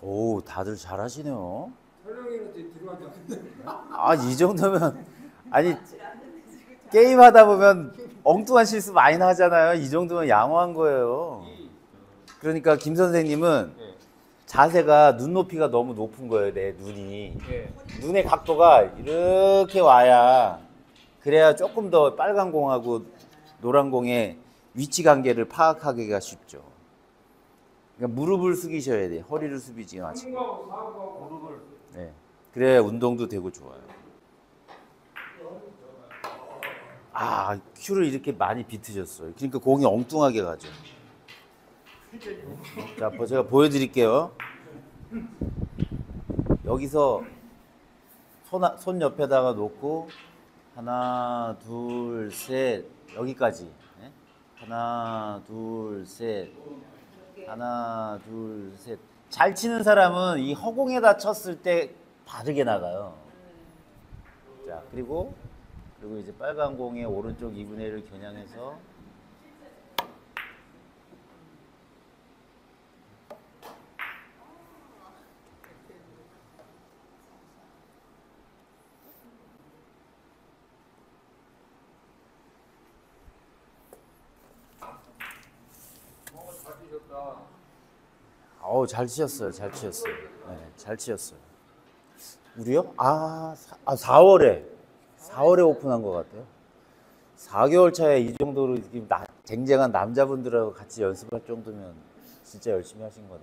오, 다들 잘하시네요. 뒤로 하지 않는데. 아, 이 정도면 아니 게임 하다 보면 엉뚱한 실수 많이 나잖아요. 이 정도면 양호한 거예요. 그러니까 김 선생님은 네. 자세가 눈높이가 너무 높은 거예요. 내 눈이. 예. 눈의 각도가 이렇게 와야 그래야 조금 더 빨간 공하고 노란 공의 위치 관계를 파악하기가 쉽죠. 그러니까 무릎을 숙이셔야 돼. 허리를 숙이지 마시고. 네. 그래야 운동도 되고 좋아요. 아, 큐를 이렇게 많이 비트셨어요. 그러니까 공이 엉뚱하게 가죠. 자, 뭐 제가 보여드릴게요. 여기서 손, 아- 손 옆에다가 놓고 하나, 둘, 셋 여기까지. 네? 하나, 둘, 셋. 하나, 둘, 셋. 잘 치는 사람은 이 허공에다 쳤을 때 바르게 나가요. 자, 그리고 그리고 이제 빨간 공의 오른쪽 2분의 1을 겨냥해서 어우 잘 치셨어요. 잘 치셨어요. 네, 잘 치셨어요. 우리요? 아, 사, 아 4월에 4월에 오픈한 것 같아요. 4개월 차에 이 정도로 나, 쟁쟁한 남자분들하고 같이 연습할 정도면 진짜 열심히 하신 거네.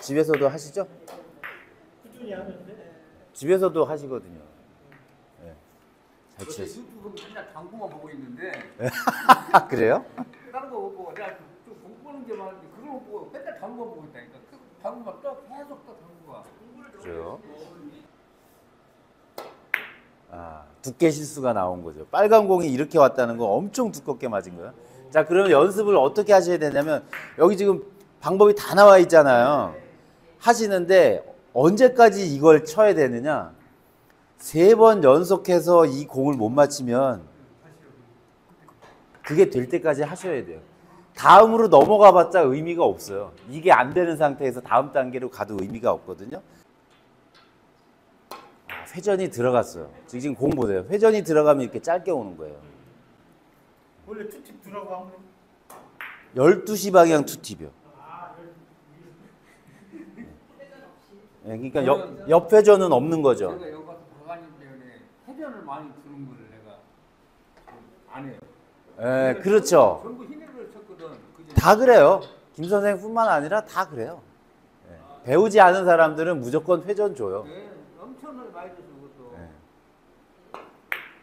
집에서도 하시죠? 꾸준히 하는데 집에서도 하시거든요. 네. 잘 치셨어요. 유튜브 맨날 당구만 보고 있는데 아, 그래요? 다른 거못 보고 내가 좀 공부하는 게 많은데 그걸 못 보고 맨날 당구만 보고 있다니까. 그 당구만 또 계속 또 당구가. 그래요? 아, 두께 실수가 나온 거죠. 빨간 공이 이렇게 왔다는 거 엄청 두껍게 맞은 거예요. 자, 그러면 연습을 어떻게 하셔야 되냐면 여기 지금 방법이 다 나와 있잖아요. 하시는데 언제까지 이걸 쳐야 되느냐? 세 번 연속해서 이 공을 못 맞히면 그게 될 때까지 하셔야 돼요. 다음으로 넘어가 봤자 의미가 없어요. 이게 안 되는 상태에서 다음 단계로 가도 의미가 없거든요. 아, 회전이 들어갔어요. 지금 공 보세요. 회전이 들어가면 이렇게 짧게 오는 거예요. 원래 투팁 하면 12시 방향 투팁이요. 네, 그러니까 옆, 옆 회전은 없는 거죠. 내가 여기 가서 가관이 때문에 회전을 많이 두는 거를 내가 좀안 해요. 예, 그렇죠. 다 그래요. 김 선생뿐만 아니라 다 그래요. 예. 배우지 않은 사람들은 무조건 회전 줘요. 네, 엄청나게 많이 줬어 그것도. 네.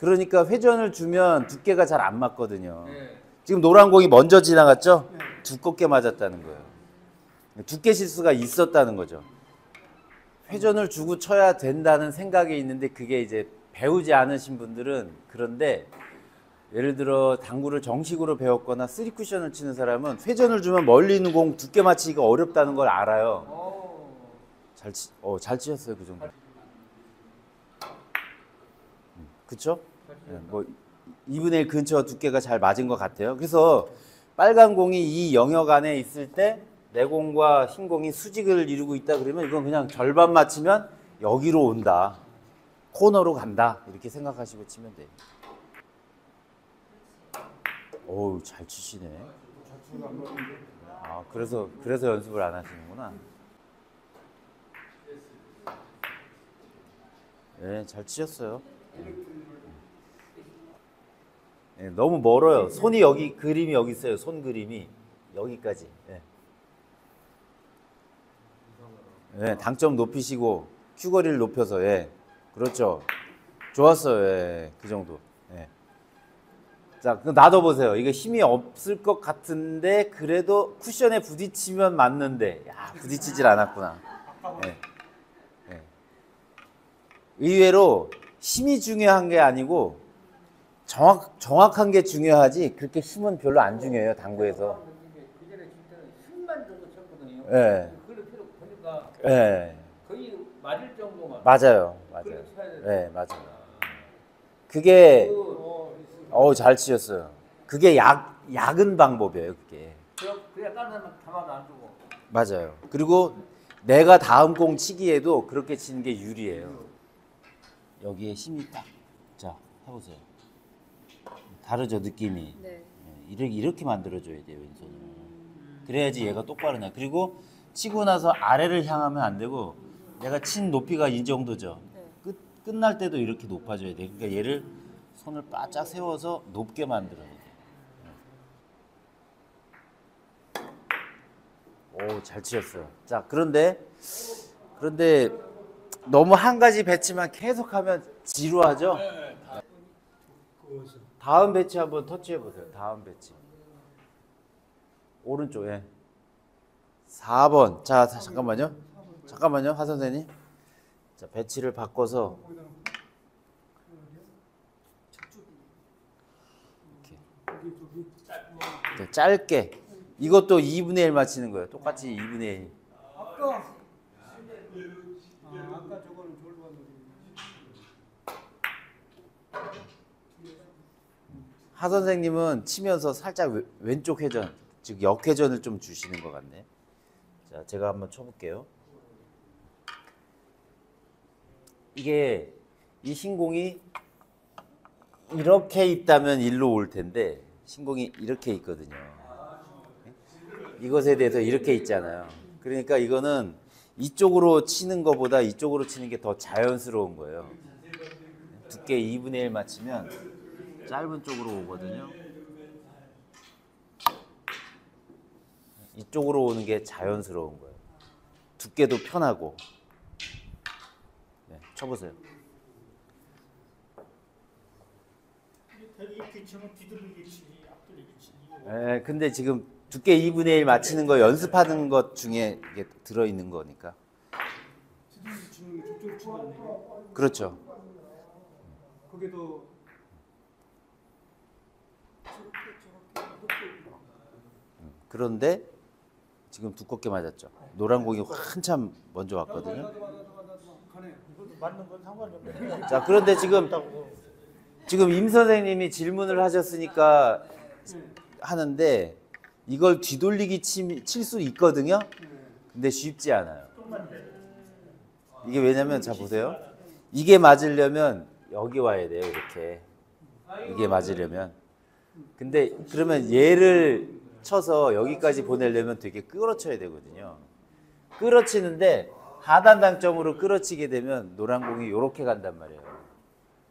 그러니까 회전을 주면 두께가 잘 안 맞거든요. 네. 지금 노란 공이 먼저 지나갔죠? 두껍게 맞았다는 거예요. 두께 실수가 있었다는 거죠. 회전을 주고 쳐야 된다는 생각이 있는데 그게 이제 배우지 않으신 분들은 그런데 예를 들어 당구를 정식으로 배웠거나 쓰리 쿠션을 치는 사람은 회전을 주면 멀리 있는 공 두께 맞히기가 어렵다는 걸 알아요. 어. 잘, 치, 어, 잘 치셨어요 그 정도. 음, 그쵸? 예, 뭐 2분의 1 근처 두께가 잘 맞은 것 같아요. 그래서 빨간 공이 이 영역 안에 있을 때 내 공과 흰 공이 수직을 이루고 있다 그러면 이건 그냥 절반 맞추면 여기로 온다. 코너로 간다. 이렇게 생각하시고 치면 돼요. 어우, 잘 치시네. 아, 그래서 그래서 연습을 안 하시는구나. 네, 잘 치셨어요. 네, 너무 멀어요. 손이 여기 그림이 여기 있어요. 손 그림이 여기까지. 네. 네, 당점 높이시고 큐 거리를 높여서 예. 그렇죠. 좋았어요. 예. 그 정도. 예. 자, 그럼 놔둬 보세요. 이게 힘이 없을 것 같은데 그래도 쿠션에 부딪히면 맞는데 야, 부딪히질 않았구나. 예. 예. 의외로 힘이 중요한 게 아니고 정확 정확한 게 중요하지 그렇게 힘은 별로 안 중요해요 당구에서. 그 전에 진짜 10만 정도 쳤거든요. 예. 보니까 예. 거의 맞을 정도만. 맞아요. 맞아요. 네, 맞아요. 그게 그, 어, 어우 잘 치셨어요. 그게 약 약은 방법이에요, 그게. 그래, 다른 사람 담아도 안 주고. 맞아요. 그리고 내가 다음 공 치기에도 그렇게 치는 게 유리해요. 여기에 힘이 딱. 자, 해보세요. 다르죠, 느낌이. 네. 예, 이렇게, 이렇게 만들어줘야 돼요, 왼손을. 그래야지 얘가 똑바로 나. 그리고 치고 나서 아래를 향하면 안 되고, 내가 친 높이가 이 정도죠. 네. 끝, 끝날 때도 이렇게 높아져야 돼. 그러니까 얘를 손을 바짝 세워서 높게 만들어야 돼. 오, 잘 치셨어요. 자, 그런데, 그런데 너무 한 가지 배치만 계속하면 지루하죠? 그것은 다음 배치 한번 터치해 보세요. 다음 배치. 오른쪽에. 4번. 자, 자, 잠깐만요. 잠깐만요, 하 선생님. 자, 배치를 바꿔서 이렇게. 자, 짧게. 이것도 2분의 1 맞히는 거예요. 똑같이 2분의 1. 아까 아 아까 저거는 하 선생님은 치면서 살짝 왼- 왼쪽 회전, 즉 역회전을 좀 주시는 것 같네. 자, 제가 한번 쳐볼게요. 이게 이 신공이 이렇게 있다면 일로 올 텐데 신공이 이렇게 있거든요. 이것에 대해서 이렇게 있잖아요. 그러니까 이거는 이쪽으로 치는 것보다 이쪽으로 치는 게 더 자연스러운 거예요. 두께 2분의 1 맞추면 짧은 쪽으로 오거든요. 이쪽으로 오는 게 자연스러운 거예요. 두께도 편하고. 네, 쳐보세요. 이렇게 치면 뒤돌리기 치니 에, 근데 지금 두께 2분의 1 맞히는 거 연습하는 것 중에 이게 들어있는 거니까. 그렇죠. 그게 더 그런데 지금 두껍게 맞았죠. 노란 공이 한참 먼저 왔거든요. 자, 그런데 지금 지금 임 선생님이 질문을 하셨으니까 하는데 이걸 뒤돌리기 칠 수 있거든요. 근데 쉽지 않아요. 이게 왜냐면 자 보세요. 이게 맞으려면 여기 와야 돼요. 이렇게 이게 맞으려면. 근데 그러면 얘를 쳐서 여기까지 보내려면 되게 끌어쳐야 되거든요. 끌어치는데 하단 당점으로 끌어치게 되면 노란 공이 이렇게 간단 말이에요.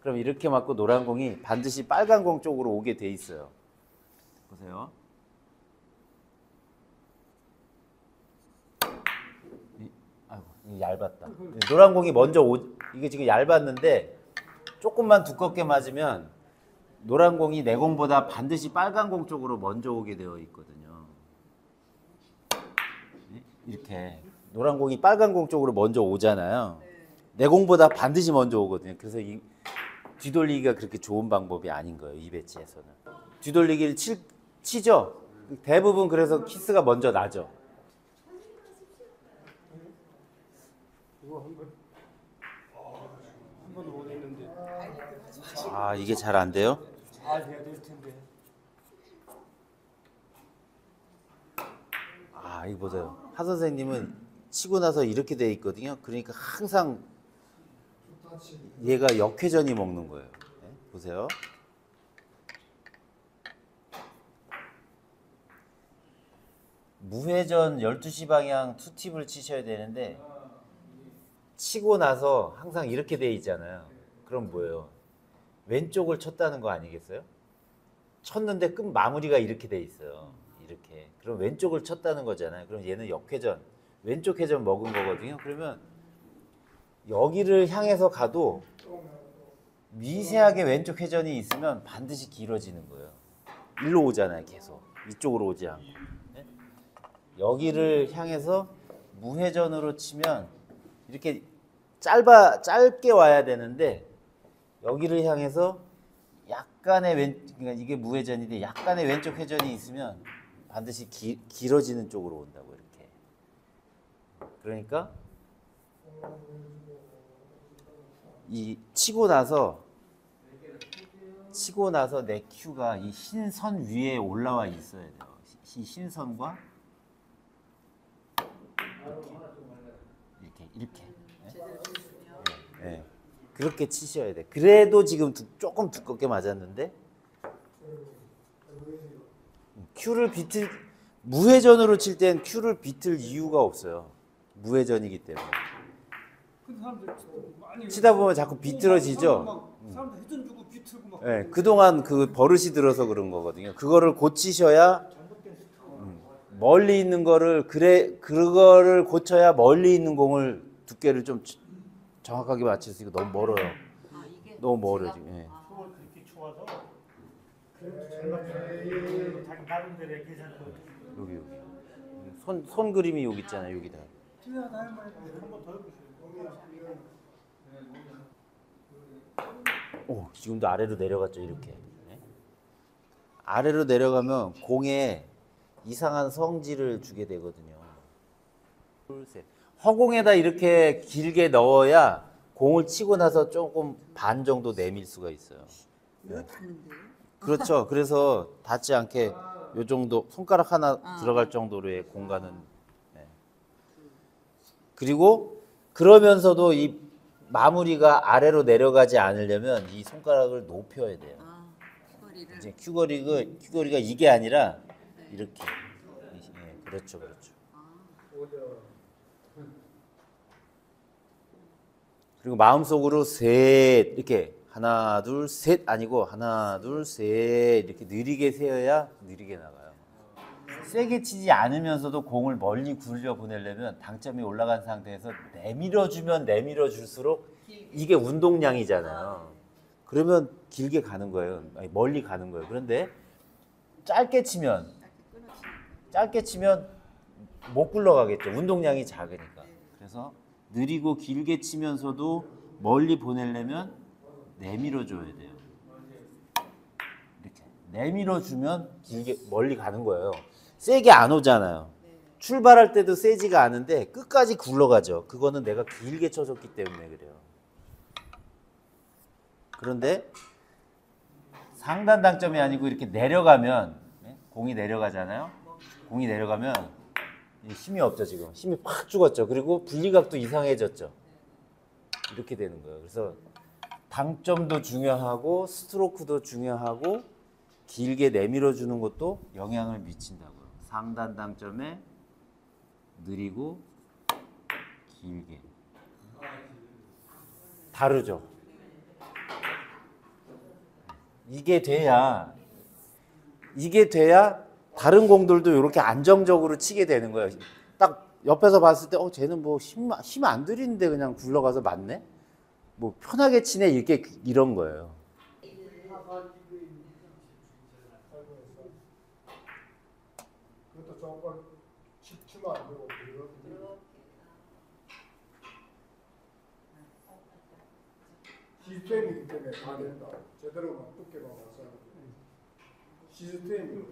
그럼 이렇게 맞고 노란 공이 반드시 빨간 공 쪽으로 오게 돼 있어요. 보세요. 이- 아이고, 이게 얇았다. 노란 공이 먼저 오, 이게 지금 얇았는데 조금만 두껍게 맞으면 노란 공이 내 공보다 반드시 빨간 공 쪽으로 먼저 오게 되어 있거든요. 네? 이렇게 노란 공이 빨간 공 쪽으로 먼저 오잖아요. 내 공보다 반드시 먼저 오거든요. 그래서 이 뒤돌리기가 그렇게 좋은 방법이 아닌 거예요. 이 배치에서는. 뒤돌리기를 치, 치죠. 대부분 그래서 키스가 먼저 나죠. 아 이게 잘 안 돼요? 될 텐데 아 이거 보세요. 하 선생님은 치고 나서 이렇게 돼 있거든요. 그러니까 항상 얘가 역회전이 먹는 거예요. 네? 보세요. 무회전 12시 방향 투팁을 치셔야 되는데 치고 나서 항상 이렇게 돼 있잖아요. 그럼 뭐예요? 왼쪽을 쳤다는 거 아니겠어요? 쳤는데 끝 마무리가 이렇게 돼 있어요. 이렇게. 그럼 왼쪽을 쳤다는 거잖아요. 그럼 얘는 역회전, 왼쪽 회전 먹은 거거든요. 그러면 여기를 향해서 가도 미세하게 왼쪽 회전이 있으면 반드시 길어지는 거예요. 일로 오잖아요, 계속. 이쪽으로 오지 않고. 네? 여기를 향해서 무회전으로 치면 이렇게 짧아 짧게 와야 되는데 여기를 향해서 약간의 왼 그러니까 이게 무회전인데 약간의 왼쪽 회전이 있으면 반드시 기, 길어지는 쪽으로 온다고 이렇게. 그러니까 이 치고 나서 치고 나서 내 큐가 이 흰 선 위에 올라와 있어야 돼요. 이 흰 선과 이렇게 이렇게. 예. 예. 그렇게 치셔야 돼. 그래도 지금 두- 조금 두껍게 맞았는데 큐를 비틀 무회전으로 칠 땐 큐를 비틀 이유가 없어요. 무회전이기 때문에. 많이 치다 보면 자꾸 비틀어지죠? 막 사람들 회전 주고 비틀고 막. 예, 그동안 그 버릇이 들어서 그런 거거든요. 그거를 고치셔야 음, 멀리 있는 거를 그래 그거를 고쳐야 멀리 있는 공을 두께를 좀 치- 정확하게 맞출 수 있고 너무 멀어요. 아, 이게 너무 멀어요 지금. 예. 계산도 여기 여기. 손, 손 그림이 여기 있잖아요 여기다. 오 지금도 아래로 내려갔죠 이렇게. 예? 아래로 내려가면 공에 이상한 성질을 주게 되거든요. 둘, 셋. 허공에다 이렇게 길게 넣어야 공을 치고 나서 조금 반 정도 내밀 수가 있어요. 그렇죠. 그래서 닿지 않게 요 정도 손가락 하나 아. 들어갈 정도로의 공간은 예. 그리고 그러면서도 이 마무리가 아래로 내려가지 않으려면 이 손가락을 높여야 돼요. 아, 큐거리를 이제 큐거리가 큐거리가 이게 아니라 이렇게 예, 그렇죠, 그렇죠. 그리고 마음속으로 셋 이렇게 하나 둘 셋 아니고 하나 둘 셋 이렇게 느리게 세어야 느리게 나가요. 세게 치지 않으면서도 공을 멀리 굴려 보내려면 당점이 올라간 상태에서 내밀어 주면 내밀어 줄수록 이게 운동량이잖아요. 그러면 길게 가는 거예요. 멀리 가는 거예요. 그런데 짧게 치면 짧게 치면 못 굴러가겠죠. 운동량이 작으니까. 그래서 느리고 길게 치면서도 멀리 보내려면 내밀어 줘야 돼요. 이렇게 내밀어 주면 길게 멀리 가는 거예요. 세게 안 오잖아요. 출발할 때도 세지가 않은데 끝까지 굴러가죠. 그거는 내가 길게 쳐줬기 때문에 그래요. 그런데 상단 당점이 아니고 이렇게 내려가면 네? 공이 내려가잖아요. 공이 내려가면 이 힘이 없죠 지금 힘이 팍 죽었죠. 그리고 분리각도 이상해졌죠. 이렇게 되는 거예요. 그래서 당점도 중요하고 스트로크도 중요하고 길게 내밀어 주는 것도 영향을 미친다고요. 상단 당점에 느리고 길게 다르죠. 이게 돼야 이게 돼야 다른 공들도 이렇게 안정적으로 치게 되는 거예요. 딱 옆에서 봤을 때, 어, 쟤는 뭐 힘, 힘 안 들이는데 그냥 굴러가서 맞네? 뭐 편하게 치네? 이렇게 이런 거예요. 안 시스템이기 때문에 다 된다. 두께만 맞아야 돼. 시스템이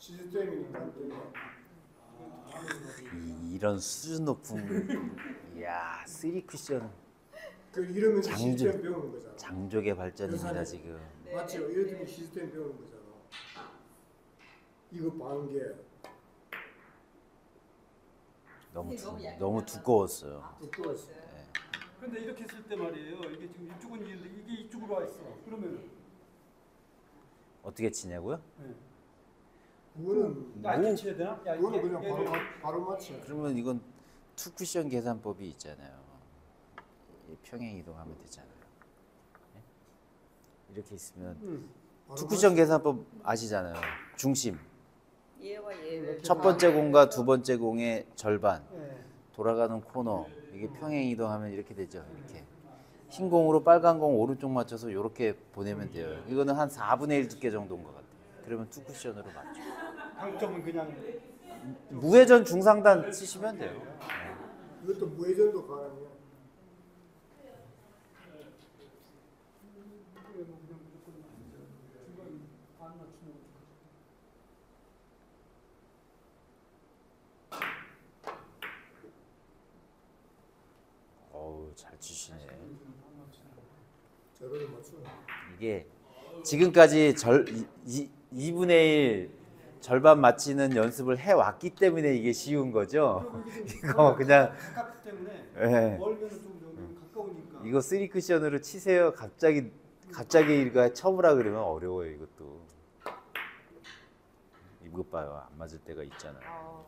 시스템이니까 된다. 이, 이런 수준 높은, 이야, 쓰리 쿠션 그 이러면. 시스템 배우는 거잖아. 장족의 발전입니다, 지금. 맞죠? 이러면 시스템 배우는 거잖아. 이거 반개 너무, 두, 너무 두꺼웠어요. 두꺼웠어. 근데 이렇게 했을 때 말이에요. 이게 지금 이쪽은 이게 이쪽으로 와 있어. 그러면 어떻게 치냐고요? 그거는 얇게 쳐야 되나? 얇게. 그거는 그냥 바로 맞- 바로 맞춰. 그러면 이건 투 쿠션 계산법이 있잖아요. 이 평행 이동하면 되잖아요. 네? 이렇게 있으면 바로 투 쿠션 계산법 아시잖아요. 중심. 얘와 얘 첫 번째 공과 두 번째 공의 절반 예. 돌아가는 코너 이게 평행 이동하면 이렇게 되죠. 이렇게 흰 공으로 빨간 공 오른쪽 맞춰서 이렇게 보내면 돼요. 이거는 한 4분의 1 두께 정도인 것 같아요. 그러면 투 쿠션으로 맞죠. 당점은 그냥 무회전 중상단 치시면 돼요. 이것도 무회전도 가능해요. 어우 잘 치시네. 이게 지금까지 절 이, 이, 2분의 1 절반 맞히는 연습을 해 왔기 때문에 이게 쉬운 거죠. 이거 그냥 가깝기 때문에 예. 멀면 좀 여기 가까우니까. 이거 쓰리 쿠션으로 치세요. 갑자기 갑자기 이거 쳐보라 그러면 어려워요 이것도. 이거 봐요 안 맞을 때가 있잖아요. 어,